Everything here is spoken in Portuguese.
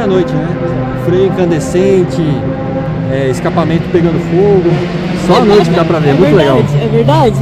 na noite né freio incandescente, é, escapamento pegando fogo. Só à noite que dá pra ver, é muito é legal. É verdade.